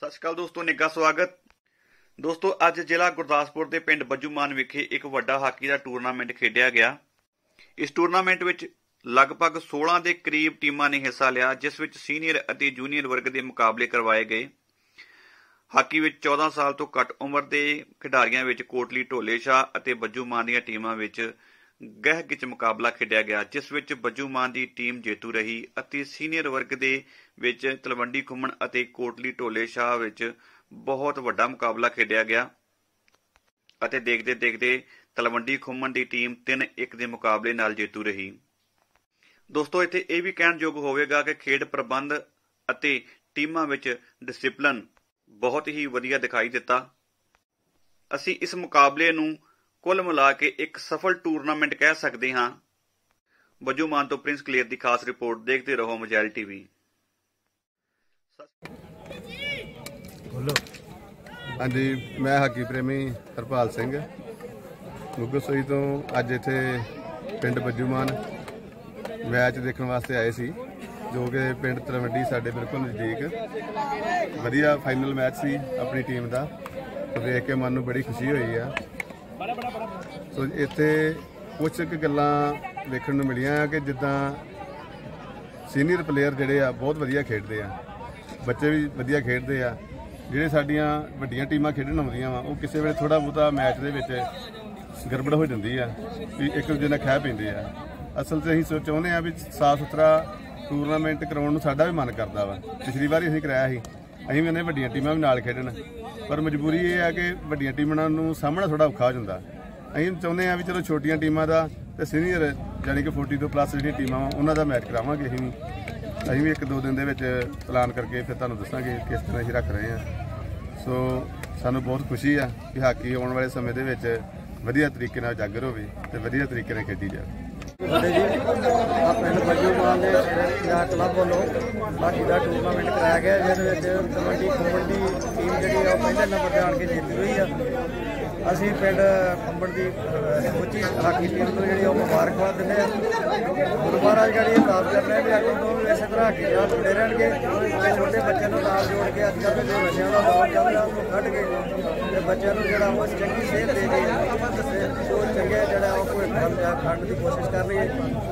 ਸਤਿ ਸ਼੍ਰੀ ਅਕਾਲ ਦੋਸਤੋ, ਨਿੱਘਾ ਸਵਾਗਤ। ਦੋਸਤੋ, ਅੱਜ ਜ਼ਿਲ੍ਹਾ ਗੁਰਦਾਸਪੁਰ ਦੇ ਪਿੰਡ ਬੱਜੂਮਾਨ ਵਿਖੇ ਇੱਕ ਵੱਡਾ ਹਾਕੀ ਦਾ ਟੂਰਨਾਮੈਂਟ ਖੇਡਿਆ ਗਿਆ। ਇਸ ਟੂਰਨਾਮੈਂਟ ਵਿੱਚ ਲਗਭਗ 16 ਦੇ ਕਰੀਬ ਟੀਮਾਂ ਨੇ ਹਿੱਸਾ ਲਿਆ, ਜਿਸ ਵਿੱਚ ਸੀਨੀਅਰ ਅਤੇ ਜੂਨੀਅਰ ਵਰਗ ਦੇ ਮੁਕਾਬਲੇ ਕਰਵਾਏ ਗਏ। ਹਾਕੀ ਵਿੱਚ 14 ਸਾਲ ਤੋਂ ਘੱਟ ਉਮਰ ਦੇ ਖਿਡਾਰੀਆਂ ਵਿੱਚ ਕੋਟਲੀ ਢੋਲੇ ਸ਼ਾਹ ਅਤੇ ਬੱਜੂਮਾਨ ਦੀਆਂ ਟੀਮਾਂ ਵਿੱਚ ਗਹਿ ਗਿੱਚ ਮੁਕਾਬਲਾ ਖੇਡਿਆ ਗਿਆ, ਜਿਸ ਵਿੱਚ ਬੱਜੂਮਾਨ ਦੀ ਟੀਮ ਜੇਤੂ ਰਹੀ ਅਤੇ ਸੀਨੀਅਰ ਵਰਗ ਦੇ ਵਿੱਚ ਤਲਵੰਡੀ ਖੁੰਮਣ ਅਤੇ ਕੋਟਲੀ ਢੋਲੇ ਸ਼ਾਹ ਵਿੱਚ ਬਹੁਤ ਵੱਡਾ ਮੁਕਾਬਲਾ ਖੇਡਿਆ ਗਿਆ ਅਤੇ ਦੇਖਦੇ ਦੇਖਦੇ ਤਲਵੰਡੀ ਖੁੰਮਣ ਦੀ ਟੀਮ 3-1 ਦੇ ਮੁਕਾਬਲੇ ਨਾਲ ਜੇਤੂ ਰਹੀ। ਦੋਸਤੋ, ਇੱਥੇ ਇਹ ਵੀ ਕਹਿਣ ਯੋਗ ਹੋਵੇਗਾ ਕਿ ਖੇਡ ਪ੍ਰਬੰਧ ਅਤੇ ਟੀਮਾਂ ਵਿੱਚ ਡਿਸਪਲਿਨ ਬਹੁਤ ਹੀ ਵਧੀਆ ਦਿਖਾਈ ਦਿੱਤਾ। ਅਸੀਂ ਇਸ ਮੁਕਾਬਲੇ ਨੂੰ ਕੁੱਲ ਮਿਲਾ ਕੇ ਇੱਕ ਸਫਲ ਟੂਰਨਾਮੈਂਟ ਕਹਿ ਸਕਦੇ ਹਾਂ। ਬੱਜੂਮਾਨ ਤੋਂ ਪ੍ਰਿੰਸ ਕਲੀਅਰ ਦੀ ਖਾਸ ਰਿਪੋਰਟ ਦੇਖਦੇ ਰਹੋ ਮੋਬਾਈਲ ਟੀਵੀ। ਬੋਲੋ। ਹਾਂਜੀ ਮੈਂ ਹਾਕੀ ਪ੍ਰੇਮੀ ਹਰਪਾਲ ਸਿੰਘ। ਮੁੱਗੂ ਸੋਈ ਤੋਂ ਅੱਜ ਇੱਥੇ ਪਿੰਡ ਬੱਜੂਮਾਨ ਮੈਚ ਦੇਖਣ ਵਾਸਤੇ ਆਏ ਸੀ ਜੋ ਕਿ ਪਿੰਡ ਤਲਵੰਡੀ ਸਾਡੇ ਬਿਲਕੁਲ ਨਜ਼ਦੀਕ। ਵਧੀਆ ਫਾਈਨਲ ਮੈਚ ਸੀ ਆਪਣੀ ਟੀਮ ਦਾ। ਤੇ ਵੇਖ ਕੇ ਮਨ ਨੂੰ ਬੜੀ ਖੁਸ਼ੀ ਹੋਈ ਆ। ਸੋ ਇੱਥੇ ਕੁਝ ਕੁ ਗੱਲਾਂ ਵੇਖਣ ਨੂੰ ਮਿਲੀਆਂ ਕਿ ਜਿੱਦਾਂ ਸੀਨੀਅਰ ਪਲੇਅਰ ਜਿਹੜੇ ਆ, ਬਹੁਤ ਵਧੀਆ ਖੇਡਦੇ ਆ। ਬੱਚੇ ਵੀ ਵਧੀਆ ਖੇਡਦੇ ਆ। ਜਿਹੜੇ ਸਾਡੀਆਂ ਵੱਡੀਆਂ ਟੀਮਾਂ ਖੇਡਣ ਆਉਂਦੀਆਂ ਵਾ, ਉਹ ਕਿਸੇ ਵੇਲੇ ਥੋੜਾ ਬਹੁਤਾ ਮੈਚ ਦੇ ਵਿੱਚ ਗੜਬੜ ਹੋ ਜਾਂਦੀ ਆ, ਵੀ ਇੱਕ ਦੂਜੇ ਨਾਲ ਖਹਿ ਪੈਂਦੇ ਆ। ਅਸਲ 'ਚ ਅਸੀਂ ਸੋ ਚਾਹੁੰਦੇ ਆ ਵੀ ਸਾਫ਼ ਸੁਥਰਾ ਟੂਰਨਾਮੈਂਟ ਕਰਾਉਣ ਨੂੰ ਸਾਡਾ ਵੀ ਮਨ ਕਰਦਾ ਵਾ। ਪਿਛਲੀ ਵਾਰੀ ਅਸੀਂ ਕਰਾਇਆ ਸੀ। ਅਸੀਂ ਵੀ ਉਹਨੇ ਵੱਡੀਆਂ ਟੀਮਾਂ ਵੀ ਨਾਲ ਖੇਡਣ। ਪਰ ਮਜਬੂਰੀ ਇਹ ਆ ਕਿ ਵੱਡੀਆਂ ਟੀਮਾਂ ਨੂੰ ਸਾਹਮਣਾ ਥੋੜਾ ਔਖਾ ਹੁੰਦਾ ਅਸੀਂ ਚਾਹੁੰਦੇ ਆ ਵੀ ਚਲੋ ਛੋਟੀਆਂ ਟੀਮਾਂ ਦਾ ਤੇ ਸੀਨੀਅਰ ਯਾਨੀ ਕਿ 40 ਤੋਂ ਪਲੱਸ ਜਿਹੜੀਆਂ ਟੀਮਾਂ ਵਾ, ਉਹਨਾਂ ਦਾ ਮੈਚ ਕਰਾਵਾਂਗੇ ਅਸੀਂ ਵੀ। ਅਸੀਂ ਵੀ ਇੱਕ ਦੋ ਦਿਨ ਦੇ ਵਿੱਚ ਐਲਾਨ ਕਰਕੇ ਫਿਰ ਤੁਹਾਨੂੰ ਦੱਸਾਂਗੇ ਕਿਸ ਤਰ੍ਹਾਂ ਅਸੀਂ ਰੱਖ ਰਹੇ ਹਾਂ। ਸੋ ਸਾਨੂੰ ਬਹੁਤ ਖੁਸ਼ੀ ਆ ਕਿ ਹਾਕੀ ਆਉਣ ਵਾਲੇ ਸਮੇਂ ਦੇ ਵਿੱਚ ਵਧੀਆ ਤਰੀਕੇ ਨਾਲ ਉਜਾਗਰ ਹੋਵੇ ਤੇ ਵਧੀਆ ਤਰੀਕੇ ਨਾਲ ਖੇਡੀ ਜਾਵੇ। ਵੱਡੇ ਜੀ ਆ ਪਿੰਡ ਬੱਜੂਮਾਨ ਦੇ ਜਾਂ ਕਲੱਬ ਵੱਲੋਂ ਹਾਕੀ ਦਾ ਟੂਰਨਾਮੈਂਟ ਕਰਾਇਆ ਗਿਆ ਜਿਹਦੇ ਵਿੱਚ ਕਬੱਡੀ ਖੰਬੜ ਦੀ ਟੀਮ ਜਿਹੜੀ ਆ, ਉਹ ਪਹਿਲੇ ਨੰਬਰ ਤੇ ਆਣ ਕੇ ਜਿੱਤੀ ਹੋਈ ਆ। ਅਸੀਂ ਪਿੰਡ ਖੰਬੜ ਦੀ ਸਮੁੱਚੀ ਹਾਕੀ ਟੀਮ ਨੂੰ ਜਿਹੜੀ ਉਹ ਮੁਬਾਰਕਬਾਦ ਦਿੰਦੇ ਆ। ਗੁਰੂ ਮਹਾਰਾਜ ਜਿਹੜੀ ਅਰਦਾਸ ਕਰਦੇ ਆ ਵੀ ਅੱਗੇ ਤੋਂ ਇਸੇ ਤਰ੍ਹਾਂ ਹਾਕੀ ਨਾਲ ਜੁੜੇ ਰਹਿਣਗੇ। ਤੇ ਛੋਟੇ ਬੱਚਿਆਂ ਨੂੰ ਨਾਲ ਜੋੜ ਕੇ ਅੱਜ ਕੱਲ੍ਹ ਦੇ ਨਸ਼ਿਆਂ ਦਾ ਦੌਰ ਚੱਲ ਕੱਢ ਕੇ ਤੇ ਬੱਚਿਆਂ ਨੂੰ ਜਿਹੜਾ ਉਹ ਚੰਗੀ ਸਿਹਤ ਦੇ ਕੇ ਤੇ ਉਹ ਚੰਗੇ ਜਿਹੜਾ ਉਹ ਕੋਈ ਖੰਡ ਦੀ ਕੋਸ਼ਿਸ਼ ਕਰ ਰਹੀ ਹੈ।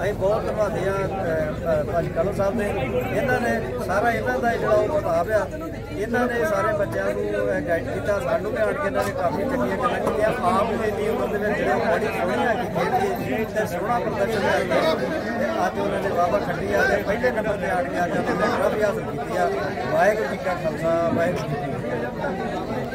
ਅਸੀਂ ਬਹੁਤ ਧੰਨਵਾਦੀ ਆ ਭਾਜੀ ਕਾਲੋ ਸਾਹਿਬ ਨੇ ਇਹਨਾਂ ਨੇ ਸਾਰਾ ਇਹਨਾਂ ਦਾ ਜਿਹੜਾ ਉਹ ਪ੍ਰਭਾਵ ਆ, ਇਹਨਾਂ ਨੇ ਸਾਰੇ ਬੱਚਿਆਂ ਨੂੰ ਗਾਈਡ ਕੀਤਾ। ਸਾਨੂੰ ਵੀ ਆਣ ਕੇ ਇਹਨਾਂ ਨੇ ਕਾਫੀ ਚੰਗੀਆਂ ਗੱਲਾਂ ਕੀਤੀਆਂ। ਆਪ ਨੂੰ ਇੰਨੀ ਉਮਰ ਦੇ ਵਿੱਚ ਜਿਹੜੇ ਬੜੀ ਸੋਹਣੀ ਆ ਕਿ ਤੇ ਸੋਹਣਾ ਪ੍ਰਦਰਸ਼ਨ ਕਰ ਅੱਜ ਉਹਨਾਂ ਨੇ ਬਾਬਾ ਖੱਟੀ ਆ ਤੇ ਪਹਿਲੇ ਨੰਬਰ ਤੇ ਆਣ ਕੇ ਅੱਜ ਉਹਨਾਂ ਨੇ ਟਰਾਫੀ ਹਾਸਲ ਕੀਤੀ ਆ। ਵਾਹਿਗੁਰੂ ਜੀ ਕਾ ਖਾਲਸਾ, ਵਾਹਿਗੁਰੂ ਜੀ ਕੀ ਫਤਿਹ।